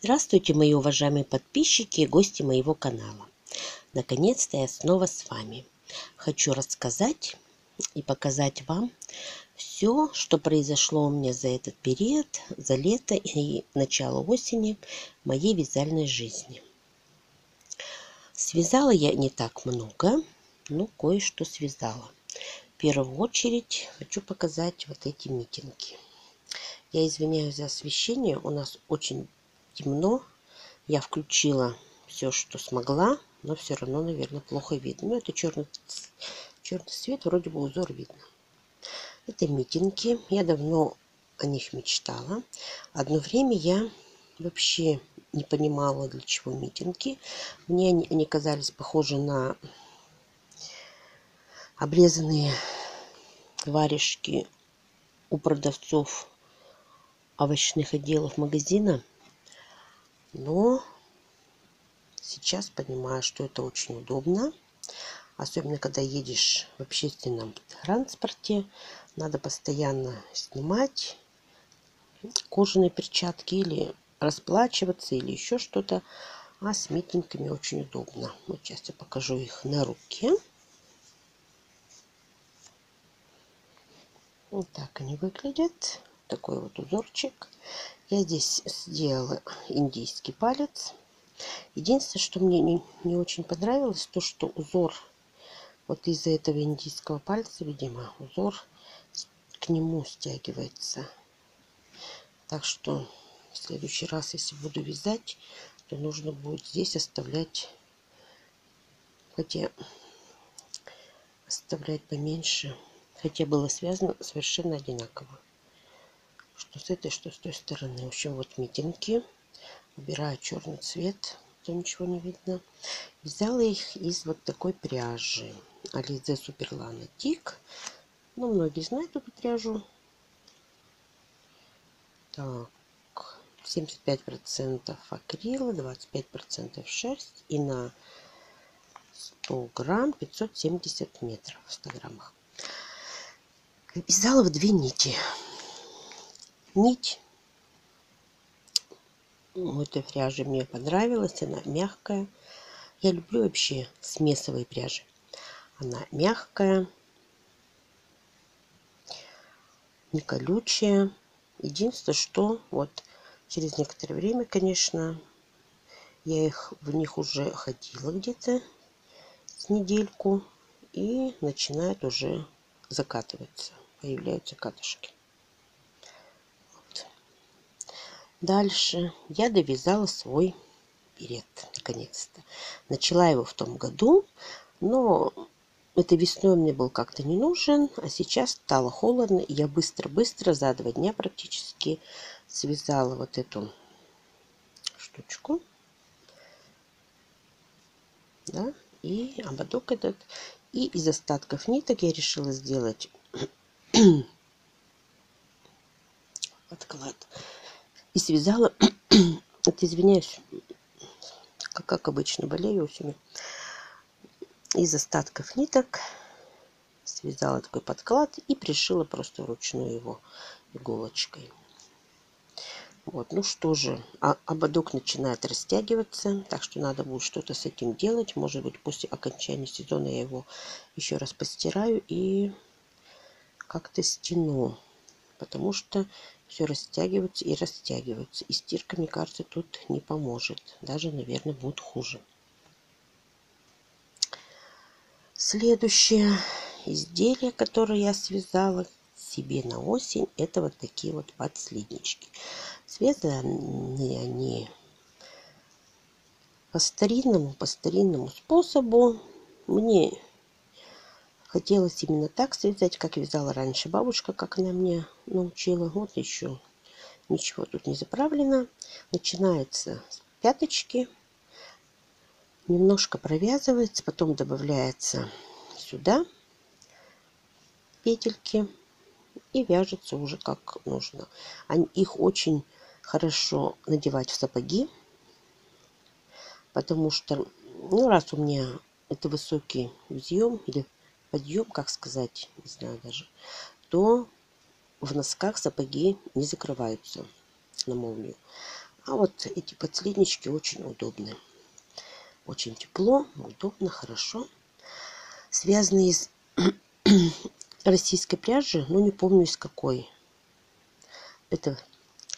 Здравствуйте, мои уважаемые подписчики и гости моего канала. Наконец-то я снова с вами. Хочу рассказать и показать вам все, что произошло у меня за этот период, за лето и начало осени моей вязальной жизни. Связала я не так много, но кое-что связала. В первую очередь хочу показать вот эти митинги. Я извиняюсь за освещение, у нас очень темно. Я включила все, что смогла, но все равно, наверное, плохо видно. Ну, это черный, черный свет, вроде бы узор видно. Это митинги. Я давно о них мечтала. Одно время я вообще не понимала, для чего митинги. Мне они, они казались похожи на обрезанные варежки у продавцов овощных отделов магазина но сейчас понимаю, что это очень удобно. Особенно, когда едешь в общественном транспорте. Надо постоянно снимать кожаные перчатки или расплачиваться или еще что-то. А с митинками очень удобно. Вот сейчас я покажу их на руке. Вот так они выглядят. Такой вот узорчик. Я здесь сделала индийский палец. Единственное, что мне не, не очень понравилось, то что узор вот из-за этого индийского пальца, видимо, узор к нему стягивается. Так что в следующий раз, если буду вязать, то нужно будет здесь оставлять, хотя оставлять поменьше, хотя было связано совершенно одинаково что с этой, что с той стороны. В общем, вот митинги. Убираю черный цвет, то ничего не видно. Взяла их из вот такой пряжи. Ализе Суперлана Тик. Ну, многие знают эту пряжу. Так, 75% акрила, 25% шерсть. И на 100 грамм 570 метров в 100 граммах. Вязала в две нити нить у этой пряжи мне понравилась она мягкая. Я люблю вообще смесовые пряжи. Она мягкая не колючая. Единственное что вот через некоторое время конечно я их в них уже ходила где-то с недельку и начинает уже закатываться появляются катышки Дальше я довязала свой берет, наконец-то. Начала его в том году, но это весной мне был как-то не нужен, а сейчас стало холодно, и я быстро-быстро за два дня практически связала вот эту штучку. Да, и ободок этот. И из остатков ниток я решила сделать подклад и связала, это извиняюсь, как, как обычно болею всеми, из остатков ниток связала такой подклад и пришила просто вручную его иголочкой. Вот, ну что же, а, ободок начинает растягиваться, так что надо будет что-то с этим делать. Может быть, после окончания сезона я его еще раз постираю и как-то стяну, потому что все растягивается и растягивается. И стирка, мне кажется, тут не поможет. Даже, наверное, будет хуже. Следующее изделие, которое я связала себе на осень, это вот такие вот подследнички. Связаны они по старинному, по старинному способу. Мне Хотелось именно так связать, как вязала раньше бабушка, как она мне научила. Вот еще ничего тут не заправлено. Начинается с пяточки. Немножко провязывается, потом добавляется сюда петельки и вяжется уже как нужно. Они, их очень хорошо надевать в сапоги, потому что, ну, раз у меня это высокий взъем или подъем, как сказать, не знаю даже, то в носках сапоги не закрываются на молнию. А вот эти подсреднички очень удобны. Очень тепло, удобно, хорошо. Связанные из российской пряжи, но не помню из какой. Это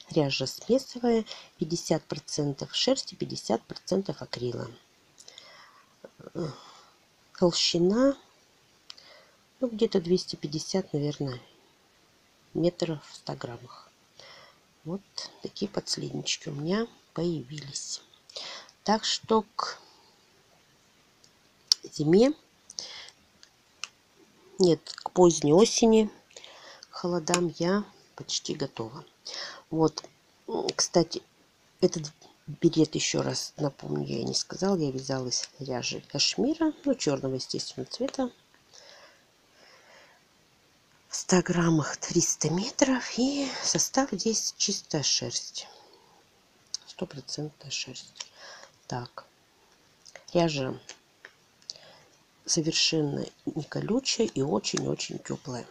пряжа смесовая, 50% шерсти, 50% акрила. Толщина, ну где-то 250, наверное, метров в 100 граммах. Вот такие подследнички у меня появились. Так что к зиме, нет, к поздней осени, холодам я почти готова. Вот, кстати, этот берет еще раз напомню, я не сказал, я вязала из ряжи кашмира, ну, черного, естественно, цвета. В 100 граммах 300 метров и состав здесь чистая шерсть. Стопроцентная шерсть. Так, ряжа совершенно не колючая и очень-очень теплая.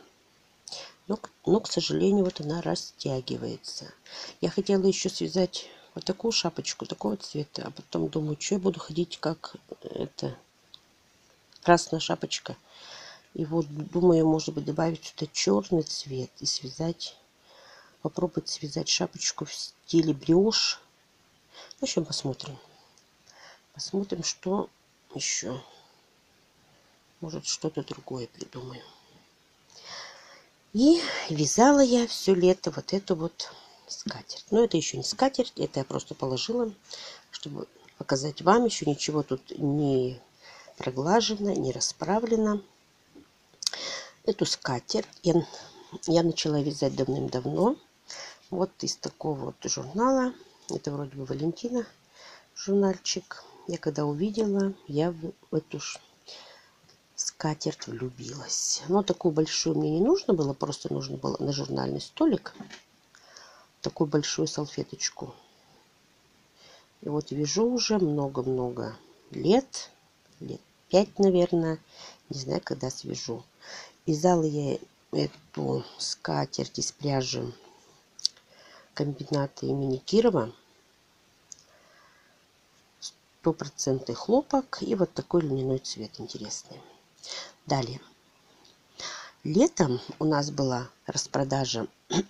Но, но, к сожалению, вот она растягивается. Я хотела еще связать вот такую шапочку, такого цвета, а потом думаю, что я буду ходить как это красная шапочка. И вот думаю, может быть, добавить сюда черный цвет и связать, попробовать связать шапочку в стиле бриош. В общем, посмотрим. Посмотрим, что еще. Может, что-то другое придумаю. И вязала я все лето вот эту вот скатерть. Но это еще не скатерть, это я просто положила, чтобы показать вам. Еще ничего тут не проглажено, не расправлено. Эту скатерть я, я начала вязать давным-давно. Вот из такого вот журнала. Это вроде бы Валентина журнальчик. Я когда увидела, я в эту скатерть влюбилась. Но такую большую мне не нужно было, просто нужно было на журнальный столик такую большую салфеточку. И вот вяжу уже много-много лет, лет пять, наверное, не знаю, когда свяжу. Вязала я эту скатерть из пряжи комбината имени Кирова. Стопроцентный хлопок и вот такой льняной цвет интересный. Далее. Летом у нас была распродажа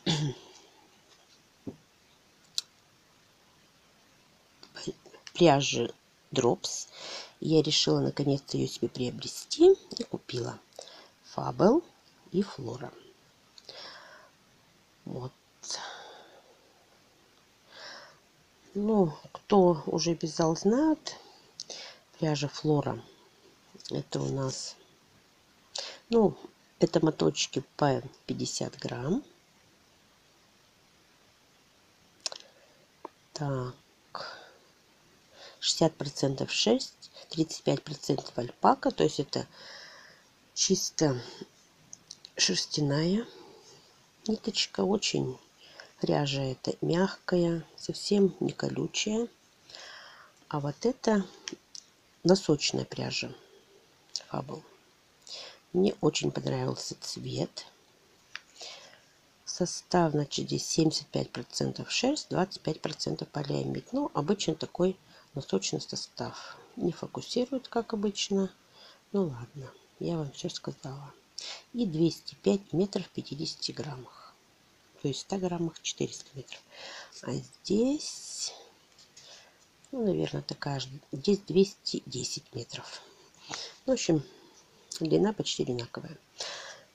пряжи Drops. Я решила наконец-то ее себе приобрести и купила Fabel и Flora. Вот. Ну, кто уже вязал, знает. Пряжа Флора. Это у нас, ну, это моточки по 50 грамм. Так. 60% шерсть, 35% альпака, то есть это чисто шерстяная ниточка, очень пряжа это мягкая, совсем не колючая. А вот это носочная пряжа Фабл. Мне очень понравился цвет. Состав, значит, здесь 75% шерсть, 25% полиамид. Ну, обычно такой носочный состав. Не фокусирует, как обычно. Ну ладно, я вам все сказала. И 205 метров в 50 граммах. То есть в 100 граммах 400 метров. А здесь, ну, наверное, такая же. Здесь 210 метров. В общем, длина почти одинаковая.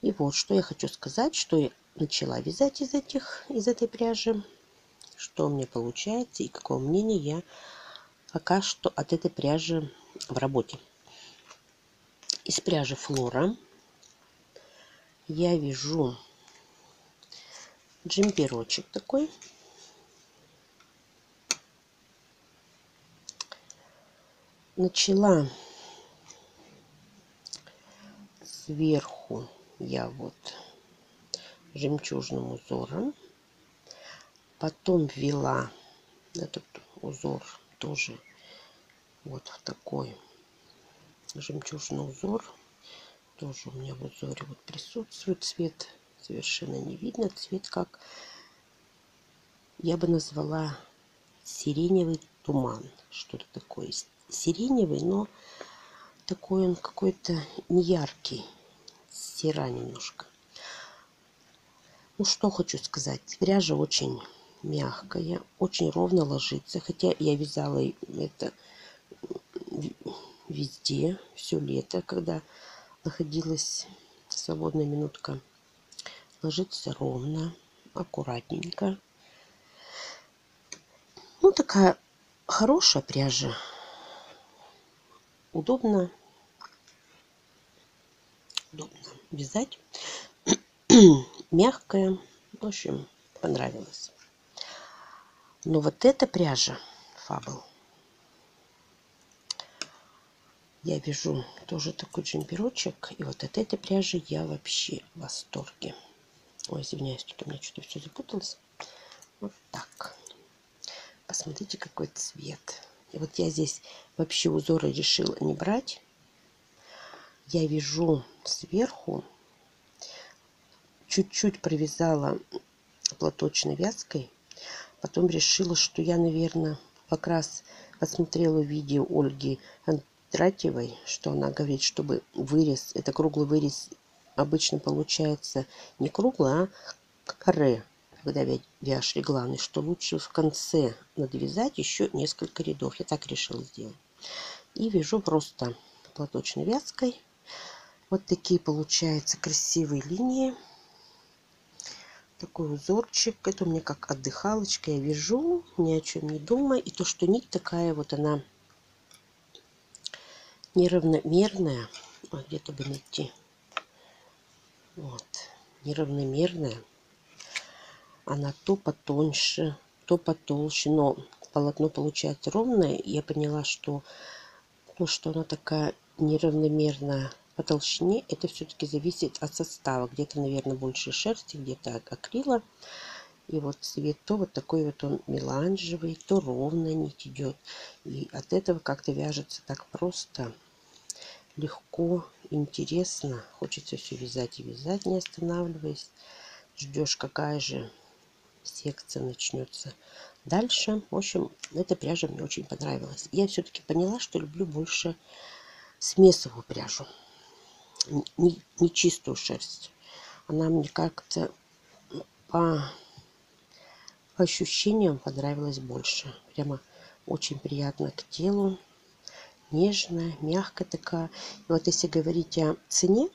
И вот, что я хочу сказать, что я начала вязать из этих, из этой пряжи. Что у меня получается и какого мнения я пока что от этой пряжи в работе. Из пряжи Флора я вяжу джемперочек такой. Начала сверху я вот жемчужным узором. Потом ввела этот узор тоже вот в такой жемчужный узор. Тоже у меня в узоре вот присутствует цвет. Совершенно не видно цвет, как я бы назвала сиреневый туман. Что-то такое. Сиреневый, но такой он какой-то неяркий. Сера немножко. Ну, что хочу сказать. Пряжа очень мягкая, очень ровно ложится. Хотя я вязала это везде, все лето, когда находилась свободная минутка. Ложится ровно, аккуратненько. Ну, такая хорошая пряжа. Удобно. Удобно вязать. Мягкая. В общем, понравилось. Но вот эта пряжа Fable я вяжу тоже такой джемперочек. И вот от этой пряжи я вообще в восторге. Ой, извиняюсь, тут у меня что-то все запуталось. Вот так. Посмотрите, какой цвет. И вот я здесь вообще узоры решила не брать. Я вяжу сверху. Чуть-чуть провязала платочной вязкой. Потом решила, что я, наверное, как раз посмотрела видео Ольги Тратьевой, что она говорит, чтобы вырез, это круглый вырез обычно получается не круглый, а каре, когда вяжешь регланы, что лучше в конце надвязать еще несколько рядов. Я так решила сделать. И вяжу просто платочной вязкой. Вот такие получаются красивые линии. Такой узорчик. Это у меня как отдыхалочка. Я вяжу, ни о чем не думая. И то, что нить такая вот она неравномерная. А где-то бы найти. Вот. Неравномерная. Она то потоньше, то потолще. Но полотно получается ровное. Я поняла, что, ну, что она такая неравномерная по толщине. Это все-таки зависит от состава. Где-то, наверное, больше шерсти, где-то акрила. И вот цвет то вот такой вот он меланжевый, то ровно нить идет. И от этого как-то вяжется так просто легко, интересно. Хочется все вязать и вязать, не останавливаясь. Ждешь, какая же секция начнется дальше. В общем, эта пряжа мне очень понравилась. Я все-таки поняла, что люблю больше смесовую пряжу. Не, не чистую шерсть. Она мне как-то по, по ощущениям понравилась больше. Прямо очень приятно к телу нежная, мягкая такая. И вот если говорить о цене,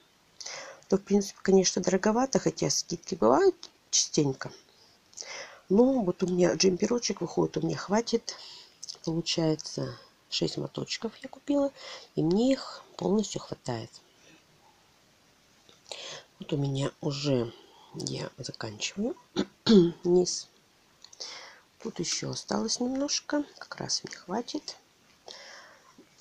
то, в принципе, конечно, дороговато, хотя скидки бывают частенько. Но вот у меня джемперочек выходит, у меня хватит, получается, 6 моточков я купила, и мне их полностью хватает. Вот у меня уже я заканчиваю низ. Тут еще осталось немножко, как раз мне хватит.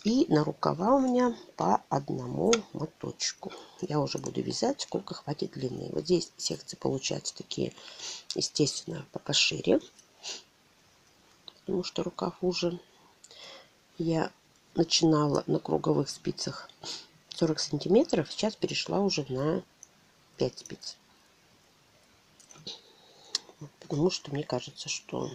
И на рукава у меня по одному моточку. Я уже буду вязать, сколько хватит длины. Вот здесь секции получаются такие, естественно, пошире. Потому что рукав уже. Я начинала на круговых спицах 40 сантиметров. Сейчас перешла уже на 5 спиц. Потому что мне кажется, что